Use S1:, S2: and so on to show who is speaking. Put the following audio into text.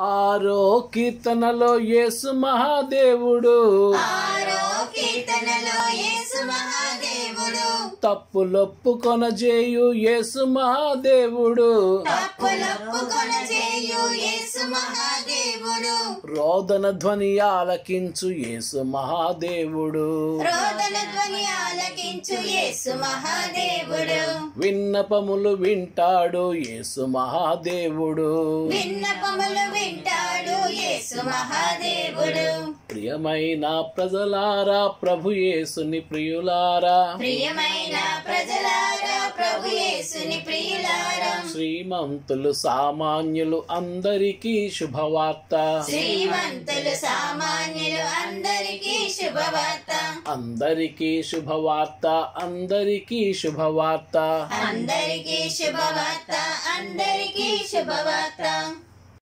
S1: ఆరో కీర్తనలో యేసు మహాదేవుడు.
S2: ఆరో కీర్తనలో యేసు మహాదేవుడు.
S1: తప్పులొప్పుకొన చేయు యేసు మహాదేవుడు.
S2: తప్పులొప్పుకొన చేయు యేసు మహాదేవుడు.
S1: రోదన ధ్వని ఆలకించు యేసు మహాదేవుడు.
S2: రోదన ధ్వని ఆలకించు యేసు మహాదేవుడు.
S1: విన్నపములు వింటాడు యేసు మహాదేవుడు.
S2: విన్నపములు వింటాడు యేసు మహాదేవుడు.
S1: ప్రియమైన ప్రజలారా ప్రభు యేసుని ప్రియులారా.
S2: ప్రియమైన ప్రజలారా ప్రభు యేసుని ప్రియులారా.
S1: శ్రీమంతులు సామాన్యులు అందరికీ శుభవార్త.
S2: శ్రీమంతులు సామాన్యులు అందరికీ శుభవార్త.
S1: అందరికీ శుభవార్త అందరికీ శుభవార్త
S2: అందరికీ శుభవార్త అందరికీ శుభవార్త